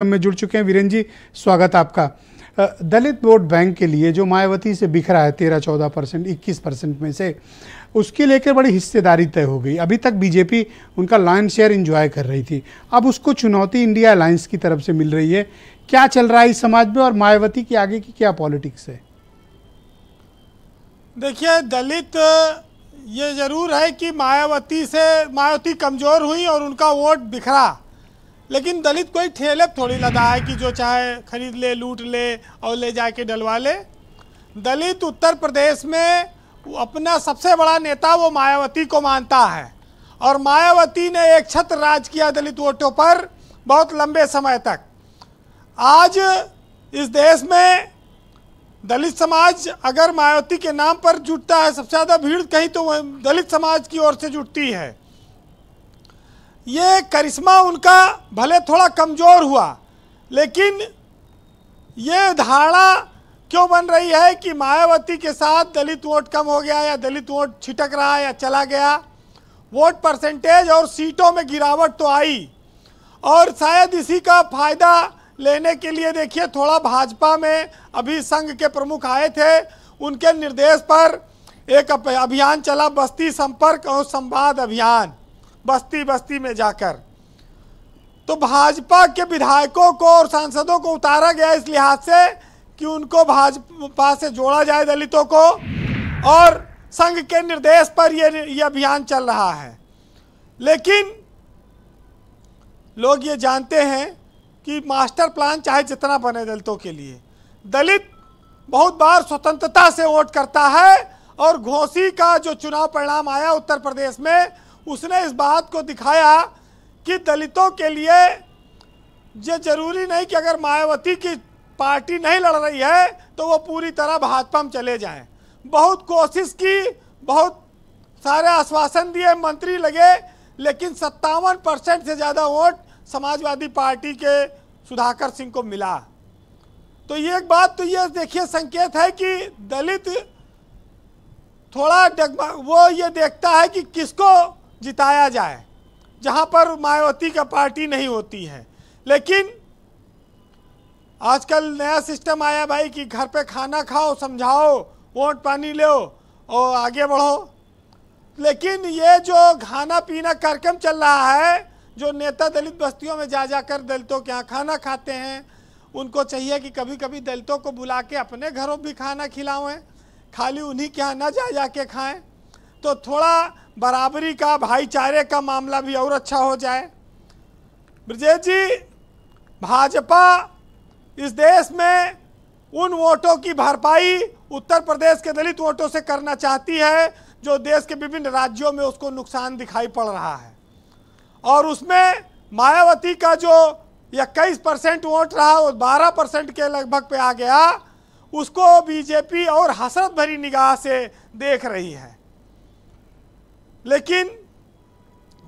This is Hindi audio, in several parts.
में जुड़ चुके हैं। वीरेंद्र जी, स्वागत आपका। दलित वोट बैंक के लिए जो मायावती से बिखरा है, तेरह चौदह परसेंट, इक्कीस परसेंट में से, उसके लेकर बड़ी हिस्सेदारी तय हो गई। अभी तक बीजेपी उनका लाइन शेयर इंजॉय कर रही थी। अब उसको चुनौती इंडिया अलायंस की तरफ़ से मिल रही है। क्या चल रहा है इस समाज में और मायावती की आगे की क्या पॉलिटिक्स है? देखिए, दलित, ये ज़रूर है कि मायावती से, मायावती कमज़ोर हुई और उनका वोट बिखरा। लेकिन दलित कोई ठेले थोड़ी लदा है कि जो चाहे खरीद ले, लूट ले और ले जाके डलवा ले। दलित उत्तर प्रदेश में अपना सबसे बड़ा नेता वो मायावती को मानता है। और मायावती ने एक छत्र राज किया दलित वोटों पर बहुत लंबे समय तक। आज इस देश में दलित समाज अगर मायावती के नाम पर जुटता है, सबसे ज़्यादा भीड़ कहीं तो दलित समाज की ओर से जुटती है। ये करिश्मा उनका भले थोड़ा कमज़ोर हुआ, लेकिन ये धारणा क्यों बन रही है कि मायावती के साथ दलित वोट कम हो गया या दलित वोट छिटक रहा या चला गया? वोट परसेंटेज और सीटों में गिरावट तो आई। और शायद इसी का फ़ायदा लेने के लिए देखिए, थोड़ा भाजपा में अभी संघ के प्रमुख आए थे, उनके निर्देश पर एक अभियान चला, बस्ती संपर्क और संवाद अभियान। बस्ती बस्ती में जाकर। तो भाजपा के विधायकों को और सांसदों को उतारा गया इस लिहाज से कि उनको भाजपा से जोड़ा जाए दलितों को और संघ के निर्देश पर ये ये अभियान चल रहा है। लेकिन लोग ये जानते हैं कि मास्टर प्लान चाहे जितना बने दलितों के लिए, दलित बहुत बार स्वतंत्रता से वोट करता है और घोसी का जो चुनाव परिणाम आया उत्तर प्रदेश में उसने इस बात को दिखाया कि दलितों के लिए ये ज़रूरी नहीं कि अगर मायावती की पार्टी नहीं लड़ रही है तो वो पूरी तरह भाजपा में चले जाएँ। बहुत कोशिश की, बहुत सारे आश्वासन दिए, मंत्री लगे, लेकिन सत्तावन परसेंट से ज़्यादा वोट समाजवादी पार्टी के सुधाकर सिंह को मिला। तो ये एक बात तो ये देखिए, संकेत है कि दलित थोड़ा वो ये देखता है कि किसको जिताया जाए, जहाँ पर मायावती का पार्टी नहीं होती है। लेकिन आजकल नया सिस्टम आया भाई कि घर पे खाना खाओ, समझाओ, वोट पानी लो और आगे बढ़ो। लेकिन ये जो खाना पीना कार्यक्रम चल रहा है, जो नेता दलित बस्तियों में जा जाकर दलितों के यहाँ खाना खाते हैं, उनको चाहिए कि कभी कभी दलितों को बुला के अपने घरों भी खाना खिलावें खाली उन्हीं के यहाँ ना जा जा के खाएँ। तो थोड़ा बराबरी का, भाईचारे का मामला भी और अच्छा हो जाए। ब्रजेश जी, भाजपा इस देश में उन वोटों की भरपाई उत्तर प्रदेश के दलित वोटों से करना चाहती है, जो देश के विभिन्न राज्यों में उसको नुकसान दिखाई पड़ रहा है। और उसमें मायावती का जो इक्कीस परसेंट वोट रहा, वो बारह परसेंट के लगभग पे आ गया, उसको बीजेपी और हसरत भरी निगाह से देख रही है। लेकिन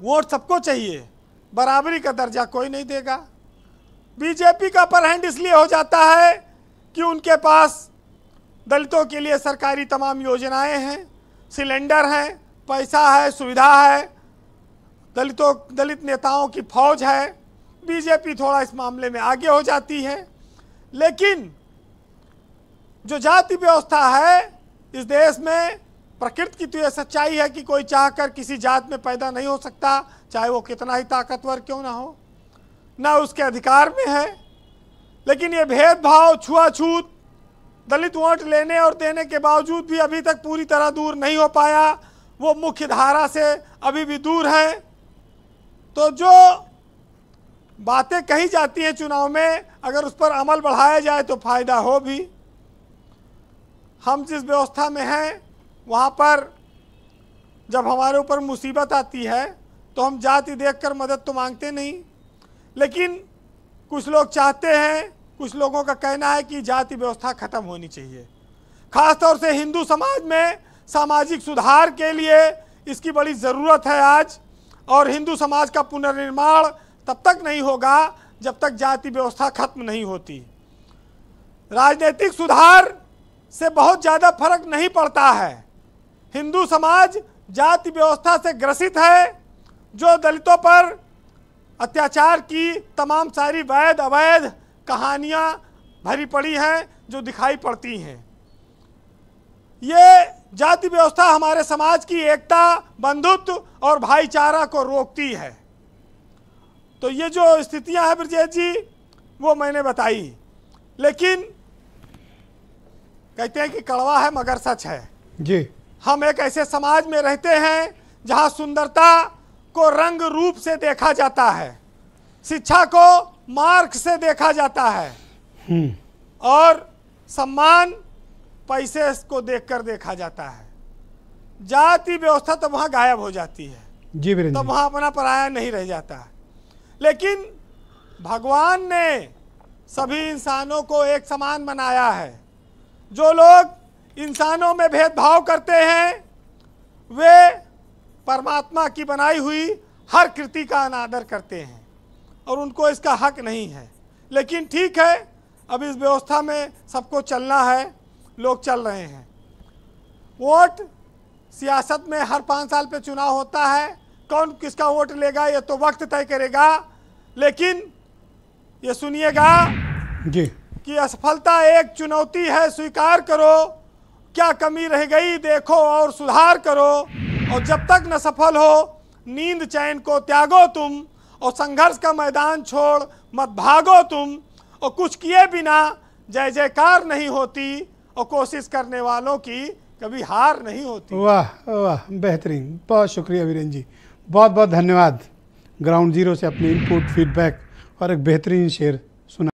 वोट सबको चाहिए। बराबरी का दर्जा कोई नहीं देगा। बीजेपी का अपर हैंड इसलिए हो जाता है कि उनके पास दलितों के लिए सरकारी तमाम योजनाएँ हैं, सिलेंडर हैं, पैसा है, सुविधा है, दलितों, दलित नेताओं की फौज है। बीजेपी थोड़ा इस मामले में आगे हो जाती है। लेकिन जो जाति व्यवस्था है, इस देश में प्रकृति की तो यह सच्चाई है कि कोई चाहकर किसी जात में पैदा नहीं हो सकता, चाहे वो कितना ही ताकतवर क्यों ना हो। ना उसके अधिकार में है, लेकिन ये भेदभाव, छुआछूत, दलित वोट लेने और देने के बावजूद भी अभी तक पूरी तरह दूर नहीं हो पाया, वो मुख्य धारा से अभी भी दूर है। तो जो बातें कही जाती हैं चुनाव में, अगर उस पर अमल बढ़ाया जाए तो फ़ायदा हो भी। हम जिस व्यवस्था में हैं वहाँ पर जब हमारे ऊपर मुसीबत आती है तो हम जाति देखकर मदद तो मांगते नहीं। लेकिन कुछ लोग चाहते हैं, कुछ लोगों का कहना है कि जाति व्यवस्था खत्म होनी चाहिए। खासतौर से हिंदू समाज में सामाजिक सुधार के लिए इसकी बड़ी ज़रूरत है आज, और हिंदू समाज का पुनर्निर्माण तब तक नहीं होगा जब तक जाति व्यवस्था खत्म नहीं होती। राजनीतिक सुधार से बहुत ज़्यादा फ़र्क नहीं पड़ता है। हिंदू समाज जाति व्यवस्था से ग्रसित है, जो दलितों पर अत्याचार की तमाम सारी वैध, अवैध कहानियाँ भरी पड़ी हैं, जो दिखाई पड़ती हैं। ये जाति व्यवस्था हमारे समाज की एकता, बंधुत्व और भाईचारा को रोकती है। तो ये जो स्थितियाँ हैं ब्रजेश जी, वो मैंने बताई। लेकिन कहते हैं कि कड़वा है, मगर सच है। जी। हम एक ऐसे समाज में रहते हैं जहाँ सुंदरता को रंग रूप से देखा जाता है शिक्षा को मार्क से देखा जाता है हम्म। और सम्मान पैसे को देखकर देखा जाता है। जाति व्यवस्था तो वहाँ गायब हो जाती है। जी जी। वहाँ अपना पराया नहीं रह जाता। है लेकिन भगवान ने सभी इंसानों को एक समान बनाया है। जो लोग इंसानों में भेदभाव करते हैं वे परमात्मा की बनाई हुई हर कृति का अनादर करते हैं और उनको इसका हक नहीं है। लेकिन ठीक है अब इस व्यवस्था में सबको चलना है लोग चल रहे हैं। वोट सियासत में हर पाँच साल पे चुनाव होता है कौन किसका वोट लेगा ये तो वक्त तय करेगा लेकिन ये सुनिएगा जी। कि असफलता एक चुनौती है स्वीकार करो क्या कमी रह गई? देखो और सुधार करो। और जब तक न सफल हो, नींद चैन को त्यागो तुम, और संघर्ष का मैदान छोड़ मत भागो तुम। और कुछ किए बिना जय जयकार नहीं होती, और कोशिश करने वालों की कभी हार नहीं होती। वाह वाह, बेहतरीन। बहुत शुक्रिया वीरेंद्र जी। बहुत बहुत धन्यवाद। ग्राउंड ज़ीरो से अपनी इनपुट फीडबैक और एक बेहतरीन शेयर